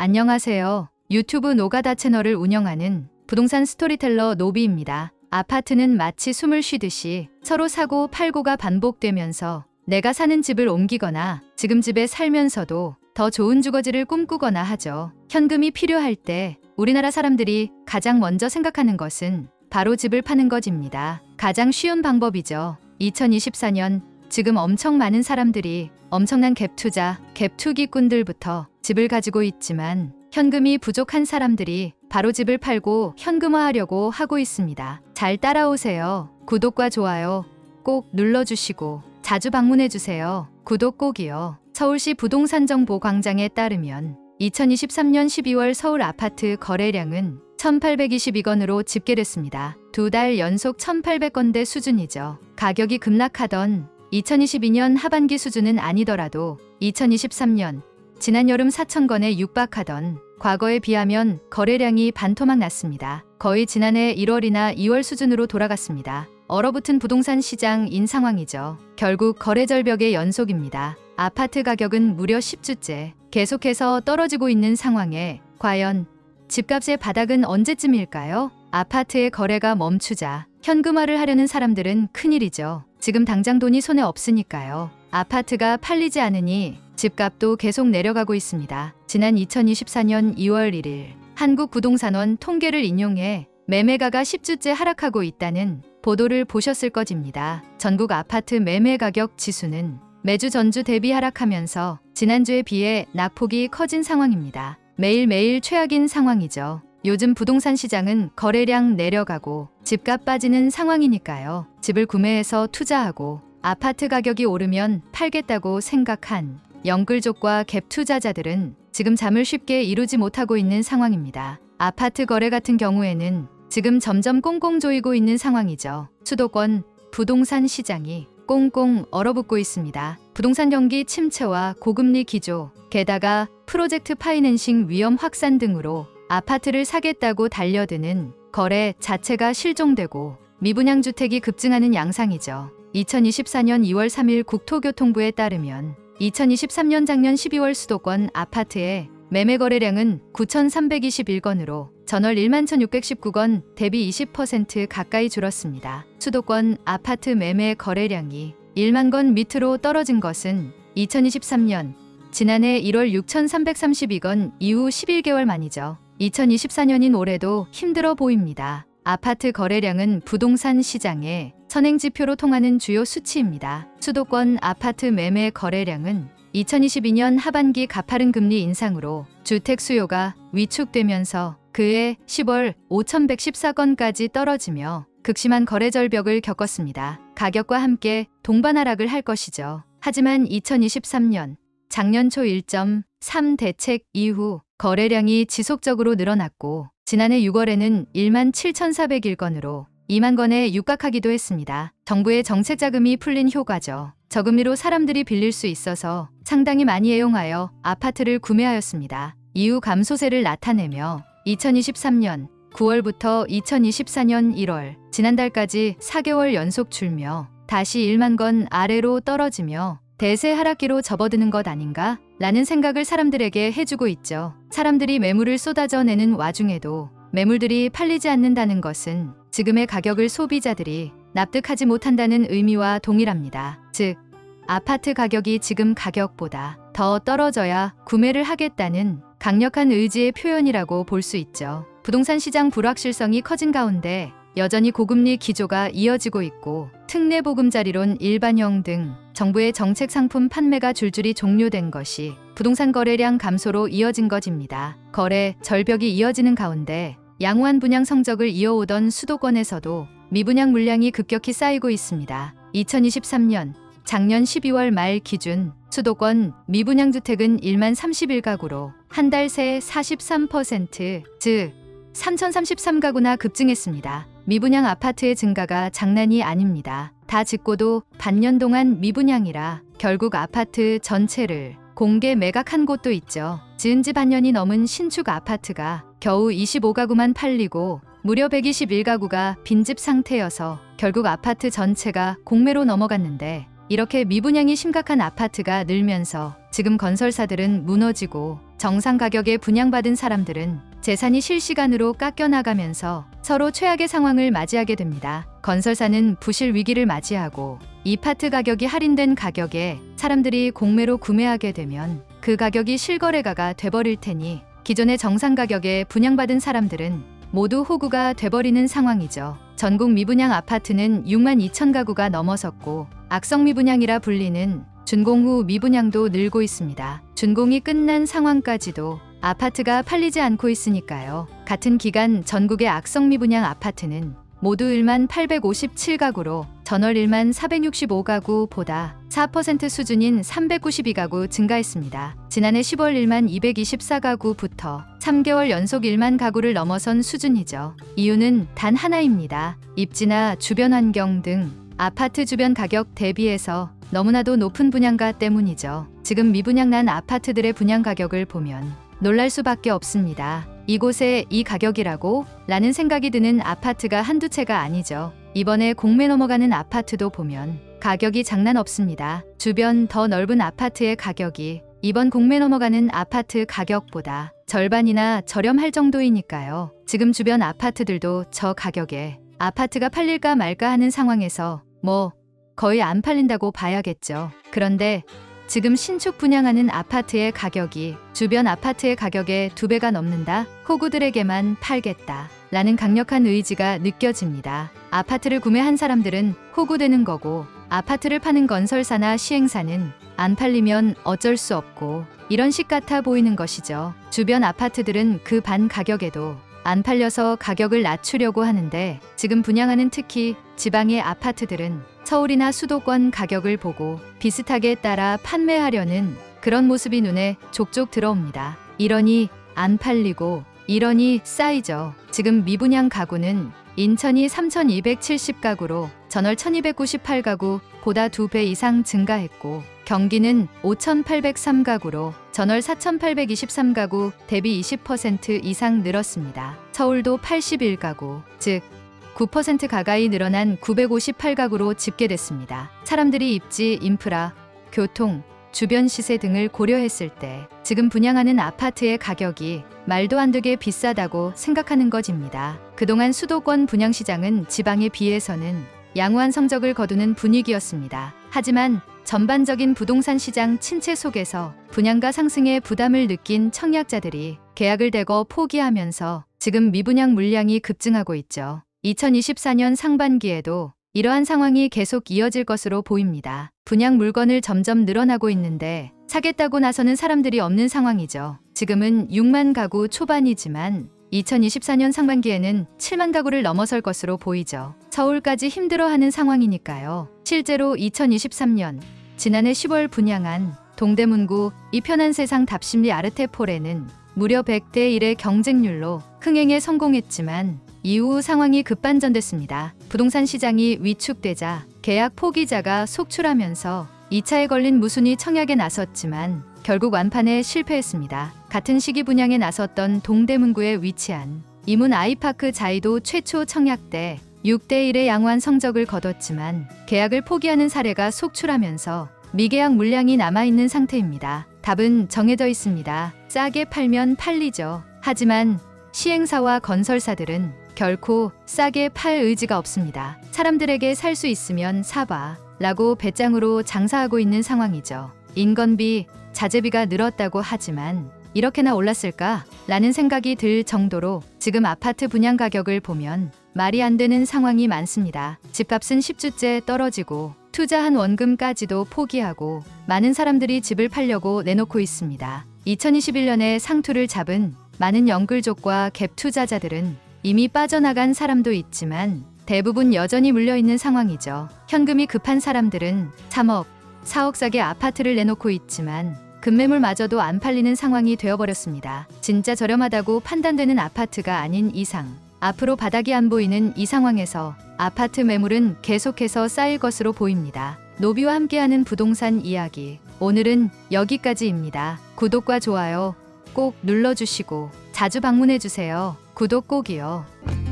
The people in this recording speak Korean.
안녕하세요. 유튜브 노가다 채널을 운영하는 부동산 스토리텔러 노비입니다. 아파트는 마치 숨을 쉬듯이 서로 사고 팔고가 반복되면서 내가 사는 집을 옮기거나 지금 집에 살면서도 더 좋은 주거지를 꿈꾸거나 하죠. 현금이 필요할 때 우리나라 사람들이 가장 먼저 생각하는 것은 바로 집을 파는 것입니다. 가장 쉬운 방법이죠. 2024년 지금 엄청 많은 사람들이 엄청난 갭 투자, 갭 투기꾼들부터 집을 가지고 있지만 현금이 부족한 사람들이 바로 집을 팔고 현금화하려고 하고 있습니다. 잘 따라오세요. 구독과 좋아요 꼭 눌러주시고 자주 방문해주세요. 구독 꼭이요. 서울시 부동산 정보 광장에 따르면 2023년 12월 서울 아파트 거래량은 1822건으로 집계됐습니다. 두 달 연속 1800건대 수준이죠. 가격이 급락하던 2022년 하반기 수준은 아니더라도 2023년 지난 여름 4,000건에 육박하던 과거에 비하면 거래량이 반토막 났습니다. 거의 지난해 1월이나 2월 수준으로 돌아갔습니다. 얼어붙은 부동산 시장인 상황이죠. 결국 거래 절벽의 연속입니다. 아파트 가격은 무려 10주째 계속해서 떨어지고 있는 상황에 과연 집값의 바닥은 언제쯤일까요? 아파트의 거래가 멈추자 현금화를 하려는 사람들은 큰일이죠. 지금 당장 돈이 손에 없으니까요. 아파트가 팔리지 않으니 집값도 계속 내려가고 있습니다. 지난 2024년 2월 1일 한국부동산원 통계를 인용해 매매가가 10주째 하락하고 있다는 보도를 보셨을 것입니다. 전국 아파트 매매 가격 지수는 매주 전주 대비 하락하면서 지난주에 비해 낙폭이 커진 상황입니다. 매일매일 최악인 상황이죠. 요즘 부동산 시장은 거래량 내려가고 집값 빠지는 상황이니까요. 집을 구매해서 투자하고 아파트 가격이 오르면 팔겠다고 생각한 영끌족과 갭 투자자들은 지금 잠을 쉽게 이루지 못하고 있는 상황입니다. 아파트 거래 같은 경우에는 지금 점점 꽁꽁 조이고 있는 상황이죠. 수도권 부동산 시장이 꽁꽁 얼어붙고 있습니다. 부동산 경기 침체와 고금리 기조, 게다가 프로젝트 파이낸싱 위험 확산 등으로 아파트를 사겠다고 달려드는 거래 자체가 실종되고 미분양 주택이 급증하는 양상이죠. 2024년 2월 3일 국토교통부에 따르면 2023년 작년 12월 수도권 아파트의 매매 거래량은 9,321건으로 전월 1만 1,619건 대비 20% 가까이 줄었습니다. 수도권 아파트 매매 거래량이 1만 건 밑으로 떨어진 것은 2023년 지난해 1월 6,332건 이후 11개월 만이죠. 2024년인 올해도 힘들어 보입니다. 아파트 거래량은 부동산 시장의 선행지표로 통하는 주요 수치입니다. 수도권 아파트 매매 거래량은 2022년 하반기 가파른 금리 인상으로 주택 수요가 위축되면서 그해 10월 5,114건까지 떨어지며 극심한 거래 절벽을 겪었습니다. 가격과 함께 동반 하락을 할 것이죠. 하지만 2023년 작년 초 1.3 대책 이후 거래량이 지속적으로 늘어났고 지난해 6월에는 1만 7,401건으로 2만 건에 육박하기도 했습니다. 정부의 정책 자금이 풀린 효과죠. 저금리로 사람들이 빌릴 수 있어서 상당히 많이 애용하여 아파트를 구매하였습니다. 이후 감소세를 나타내며 2023년 9월부터 2024년 1월 지난달까지 4개월 연속 줄며 다시 1만 건 아래로 떨어지며 대세 하락기로 접어드는 것 아닌가? 라는 생각을 사람들에게 해주고 있죠. 사람들이 매물을 쏟아져내는 와중에도 매물들이 팔리지 않는다는 것은 지금의 가격을 소비자들이 납득하지 못한다는 의미와 동일합니다. 즉, 아파트 가격이 지금 가격보다 더 떨어져야 구매를 하겠다는 강력한 의지의 표현이라고 볼 수 있죠. 부동산 시장 불확실성이 커진 가운데 여전히 고금리 기조가 이어지고 있고 특례 보금자리론 일반형 등 정부의 정책 상품 판매가 줄줄이 종료된 것이 부동산 거래량 감소로 이어진 것입니다. 거래 절벽이 이어지는 가운데 양호한 분양 성적을 이어오던 수도권에서도 미분양 물량이 급격히 쌓이고 있습니다. 2023년 작년 12월 말 기준 수도권 미분양 주택은 1만 31가구로 한 달 새 43%, 즉 3,033가구나 급증했습니다. 미분양 아파트의 증가가 장난이 아닙니다. 다 짓고도 반년 동안 미분양이라 결국 아파트 전체를 공개 매각한 곳도 있죠. 지은 지 반년이 넘은 신축 아파트가 겨우 25가구만 팔리고 무려 121가구가 빈집 상태여서 결국 아파트 전체가 공매로 넘어갔는데 이렇게 미분양이 심각한 아파트가 늘면서 지금 건설사들은 무너지고 정상 가격에 분양받은 사람들은 재산이 실시간으로 깎여나가면서 서로 최악의 상황을 맞이하게 됩니다. 건설사는 부실 위기를 맞이하고 이 파트 가격이 할인된 가격에 사람들이 공매로 구매하게 되면 그 가격이 실거래가가 돼버릴 테니 기존의 정상 가격에 분양받은 사람들은 모두 호구가 돼버리는 상황이죠. 전국 미분양 아파트는 6만 2천 가구가 넘어섰고 악성 미분양이라 불리는 준공 후 미분양도 늘고 있습니다. 준공이 끝난 상황까지도 아파트가 팔리지 않고 있으니까요. 같은 기간 전국의 악성 미 분양 아파트는 모두 1만 857가구로 전월 1만 465가구보다 4% 수준인 392가구 증가했습니다. 지난해 10월 1만 224가구부터 3개월 연속 1만 가구를 넘어선 수준이죠. 이유는 단 하나입니다. 입지나 주변 환경 등 아파트 주변 가격 대비해서 너무나도 높은 분양가 때문이죠. 지금 미분양 난 아파트들의 분양 가격을 보면 놀랄 수밖에 없습니다. 이곳에 이 가격이라고? 라는 생각이 드는 아파트가 한두 채가 아니죠. 이번에 공매 넘어가는 아파트도 보면 가격이 장난 없습니다. 주변 더 넓은 아파트의 가격이 이번 공매 넘어가는 아파트 가격보다 절반이나 저렴할 정도이니까요. 지금 주변 아파트들도 저 가격에 아파트가 팔릴까 말까 하는 상황에서 뭐 거의 안 팔린다고 봐야겠죠. 그런데 지금 신축 분양하는 아파트의 가격이 주변 아파트의 가격의 두 배가 넘는다. 호구들에게만 팔겠다. 라는 강력한 의지가 느껴집니다. 아파트를 구매한 사람들은 호구되는 거고 아파트를 파는 건설사나 시행사는 안 팔리면 어쩔 수 없고 이런 식 같아 보이는 것이죠. 주변 아파트들은 그 반 가격에도 안 팔려서 가격을 낮추려고 하는데 지금 분양하는 특히 지방의 아파트들은 서울이나 수도권 가격을 보고 비슷하게 따라 판매하려는 그런 모습이 눈에 족족 들어옵니다. 이러니 안 팔리고 이러니 쌓이죠. 지금 미분양 가구는 인천이 3,270가구로 전월 1,298가구 보다 두배 이상 증가했고 경기는 5,803가구로 전월 4,823가구 대비 20% 이상 늘었습니다. 서울도 81가구, 즉 9% 가까이 늘어난 958가구로 집계됐습니다. 사람들이 입지, 인프라, 교통, 주변 시세 등을 고려했을 때 지금 분양하는 아파트의 가격이 말도 안 되게 비싸다고 생각하는 것입니다. 그동안 수도권 분양시장은 지방에 비해서는 양호한 성적을 거두는 분위기였습니다. 하지만 전반적인 부동산 시장 침체 속에서 분양가 상승에 부담을 느낀 청약자들이 계약을 대거 포기하면서 지금 미분양 물량이 급증하고 있죠. 2024년 상반기에도 이러한 상황이 계속 이어질 것으로 보입니다. 분양 물건을 점점 늘어나고 있는데 사겠다고 나서는 사람들이 없는 상황이죠. 지금은 6만 가구 초반이지만 2024년 상반기에는 7만 가구를 넘어설 것으로 보이죠. 서울까지 힘들어하는 상황이니까요. 실제로 2023년 지난해 10월 분양한 동대문구 이편한 세상 답심리 아르테폴에는 무려 100대 1의 경쟁률로 흥행에 성공했지만 이후 상황이 급반전됐습니다. 부동산 시장이 위축되자 계약 포기자가 속출하면서 2차에 걸린 무순이 청약에 나섰지만 결국 완판에 실패했습니다. 같은 시기 분양에 나섰던 동대문구에 위치한 이문 아이파크 자이도 최초 청약 때 6대 1의 양호한 성적을 거뒀지만 계약을 포기하는 사례가 속출하면서 미계약 물량이 남아있는 상태입니다. 답은 정해져 있습니다. 싸게 팔면 팔리죠. 하지만 시행사와 건설사들은 결코 싸게 팔 의지가 없습니다. 사람들에게 살 수 있으면 사봐 라고 배짱으로 장사하고 있는 상황이죠. 인건비, 자재비가 늘었다고 하지만 이렇게나 올랐을까? 라는 생각이 들 정도로 지금 아파트 분양 가격을 보면 말이 안 되는 상황이 많습니다. 집값은 10주째 떨어지고 투자한 원금까지도 포기하고 많은 사람들이 집을 팔려고 내놓고 있습니다. 2021년에 상투를 잡은 많은 연글족과 갭 투자자들은 이미 빠져나간 사람도 있지만 대부분 여전히 물려있는 상황이죠. 현금이 급한 사람들은 3억, 4억 싸게 아파트를 내놓고 있지만 급매물마저도 안 팔리는 상황이 되어버렸습니다. 진짜 저렴하다고 판단되는 아파트가 아닌 이상 앞으로 바닥이 안 보이는 이 상황에서 아파트 매물은 계속해서 쌓일 것으로 보입니다. 노비와 함께하는 부동산 이야기 오늘은 여기까지입니다. 구독과 좋아요 꼭 눌러주시고 자주 방문해주세요. 구독 꼭이요.